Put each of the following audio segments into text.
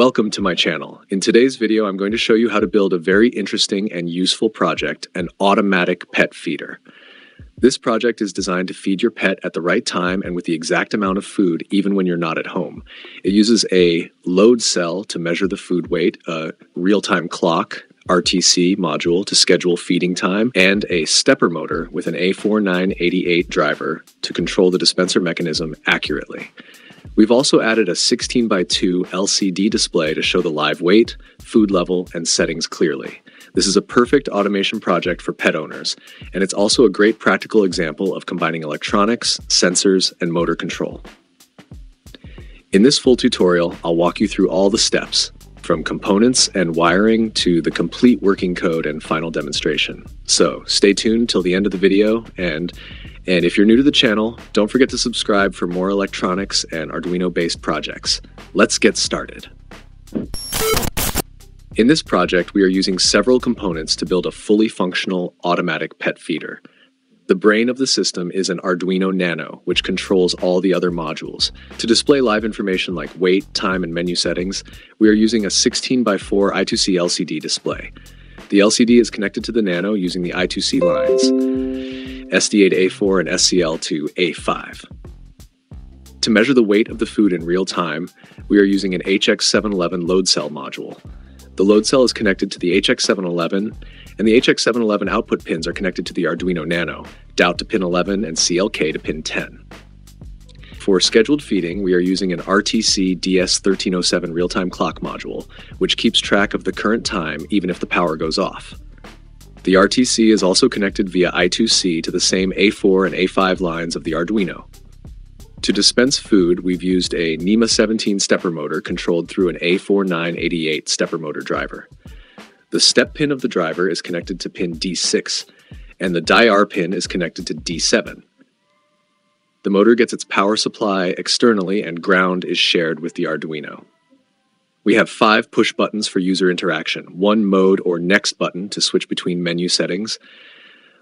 Welcome to my channel. In today's video, I'm going to show you how to build a very interesting and useful project, an automatic pet feeder. This project is designed to feed your pet at the right time and with the exact amount of food, even when you're not at home. It uses a load cell to measure the food weight, a real-time clock, RTC module to schedule feeding time, and a stepper motor with an A4988 driver to control the dispenser mechanism accurately. We've also added a 16 by 2 LCD display to show the live weight, food level, and settings clearly. This is a perfect automation project for pet owners, and it's also a great practical example of combining electronics, sensors, and motor control. In this full tutorial, I'll walk you through all the steps, from components and wiring to the complete working code and final demonstration. So stay tuned till the end of the video, and and if you're new to the channel, don't forget to subscribe for more electronics and Arduino-based projects. Let's get started. In this project, we are using several components to build a fully functional automatic pet feeder. The brain of the system is an Arduino Nano, which controls all the other modules. To display live information like weight, time, and menu settings, we are using a 16 by 4 I2C LCD display. The LCD is connected to the Nano using the I2C lines. SDA A4 and SCL to A5. To measure the weight of the food in real time, we are using an HX711 load cell module. The load cell is connected to the HX711, and the HX711 output pins are connected to the Arduino Nano, DOUT to pin 11 and CLK to pin 10. For scheduled feeding, we are using an RTC DS1307 real-time clock module, which keeps track of the current time even if the power goes off. The RTC is also connected via I2C to the same A4 and A5 lines of the Arduino. To dispense food, we've used a NEMA 17 stepper motor controlled through an A4988 stepper motor driver. The step pin of the driver is connected to pin D6, and the DIR pin is connected to D7. The motor gets its power supply externally and ground is shared with the Arduino. We have five push buttons for user interaction, one mode or next button to switch between menu settings,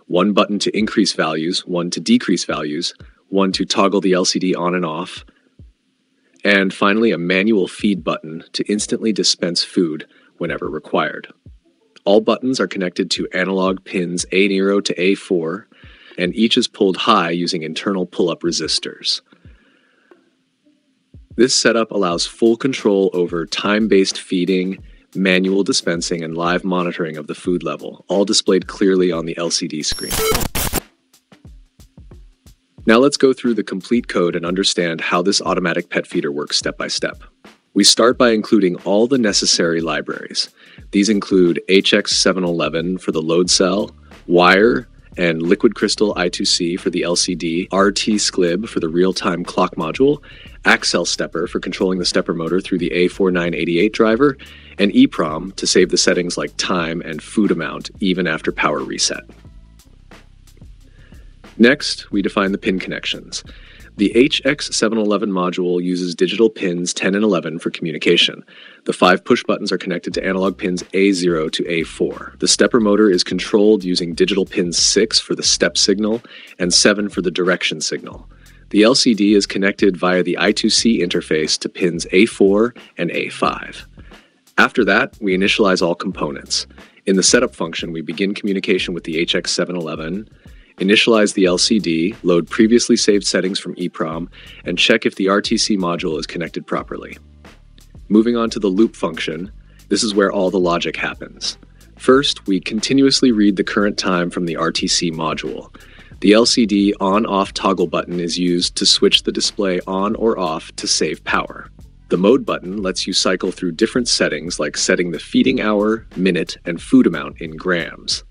one button to increase values, one to decrease values, one to toggle the LCD on and off, and finally a manual feed button to instantly dispense food whenever required. All buttons are connected to analog pins A0 to A4, and each is pulled high using internal pull-up resistors. This setup allows full control over time-based feeding, manual dispensing, and live monitoring of the food level, all displayed clearly on the LCD screen. Now let's go through the complete code and understand how this automatic pet feeder works step by step. We start by including all the necessary libraries. These include HX711 for the load cell, wire, and Liquid Crystal I2C for the LCD, RTClib for the real-time clock module, AccelStepper for controlling the stepper motor through the A4988 driver, and EEPROM to save the settings like time and food amount even after power reset. Next, we define the pin connections. The HX711 module uses digital pins 10 and 11 for communication. The five push buttons are connected to analog pins A0 to A4. The stepper motor is controlled using digital pin 6 for the step signal and 7 for the direction signal. The LCD is connected via the I2C interface to pins A4 and A5. After that, we initialize all components. In the setup function, we begin communication with the HX711, initialize the LCD, load previously saved settings from EEPROM, and check if the RTC module is connected properly. Moving on to the loop function, this is where all the logic happens. First, we continuously read the current time from the RTC module. The LCD on-off toggle button is used to switch the display on or off to save power. The mode button lets you cycle through different settings like setting the feeding hour, minute, and food amount in grams.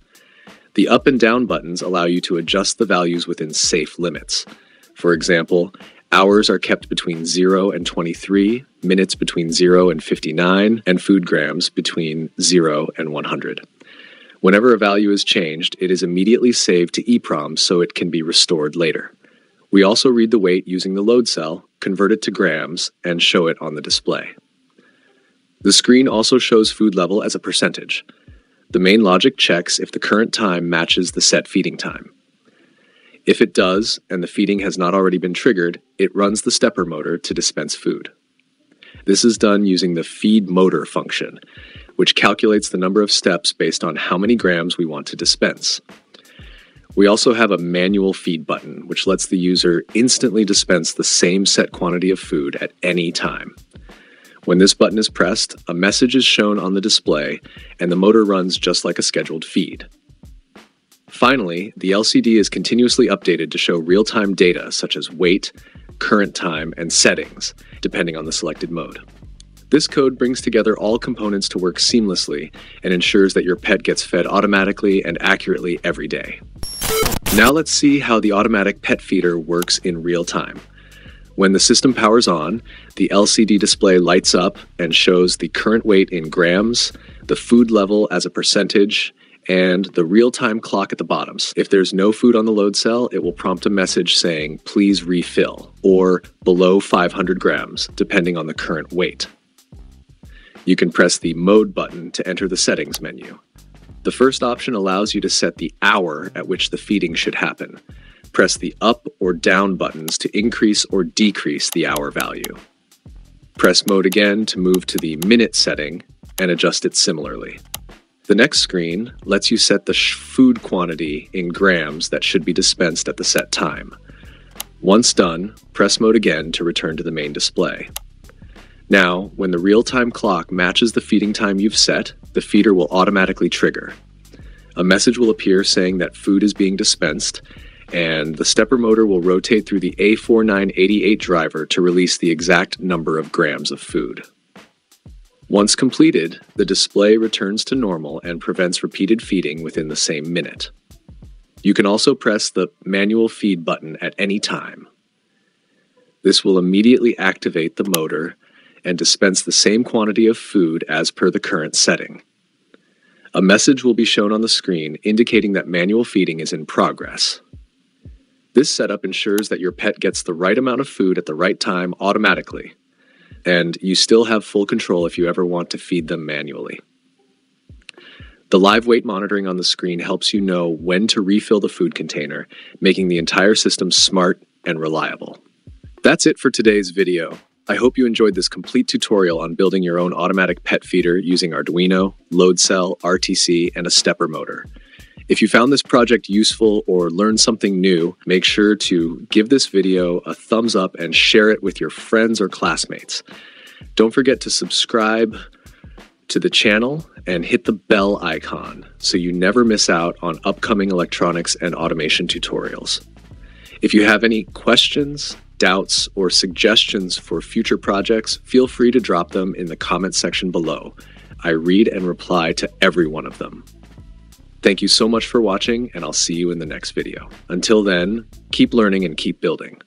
The up and down buttons allow you to adjust the values within safe limits. For example, hours are kept between 0 and 23, minutes between 0 and 59, and food grams between 0 and 100. Whenever a value is changed, it is immediately saved to EEPROM so it can be restored later. We also read the weight using the load cell, convert it to grams, and show it on the display. The screen also shows food level as a percentage. The main logic checks if the current time matches the set feeding time. If it does, and the feeding has not already been triggered, it runs the stepper motor to dispense food. This is done using the feed motor function, which calculates the number of steps based on how many grams we want to dispense. We also have a manual feed button, which lets the user instantly dispense the same set quantity of food at any time. When this button is pressed, a message is shown on the display, and the motor runs just like a scheduled feed. Finally, the LCD is continuously updated to show real time data such as weight, current time, and settings, depending on the selected mode. This code brings together all components to work seamlessly and ensures that your pet gets fed automatically and accurately every day. Now let's see how the automatic pet feeder works in real time. When the system powers on, the LCD display lights up and shows the current weight in grams, the food level as a percentage, and the real time clock at the bottoms. If there's no food on the load cell, it will prompt a message saying, please refill, or below 500 grams, depending on the current weight. You can press the Mode button to enter the settings menu. The first option allows you to set the hour at which the feeding should happen. Press the up or down buttons to increase or decrease the hour value. Press Mode again to move to the minute setting and adjust it similarly. The next screen lets you set the food quantity in grams that should be dispensed at the set time. Once done, press Mode again to return to the main display. Now, when the real time clock matches the feeding time you've set, the feeder will automatically trigger. A message will appear saying that food is being dispensed, and the stepper motor will rotate through the A4988 driver to release the exact number of grams of food. Once completed, the display returns to normal and prevents repeated feeding within the same minute. You can also press the manual feed button at any time. This will immediately activate the motor and dispense the same quantity of food as per the current setting. A message will be shown on the screen indicating that manual feeding is in progress. This setup ensures that your pet gets the right amount of food at the right time automatically, and you still have full control if you ever want to feed them manually. The live weight monitoring on the screen helps you know when to refill the food container, making the entire system smart and reliable. That's it for today's video. I hope you enjoyed this complete tutorial on building your own automatic pet feeder using Arduino, load cell, RTC, and a stepper motor. If you found this project useful or learned something new, make sure to give this video a thumbs up and share it with your friends or classmates. Don't forget to subscribe to the channel and hit the bell icon so you never miss out on upcoming electronics and automation tutorials. If you have any questions, doubts, or suggestions for future projects, feel free to drop them in the comments section below. I read and reply to every one of them. Thank you so much for watching, and I'll see you in the next video. Until then, keep learning and keep building.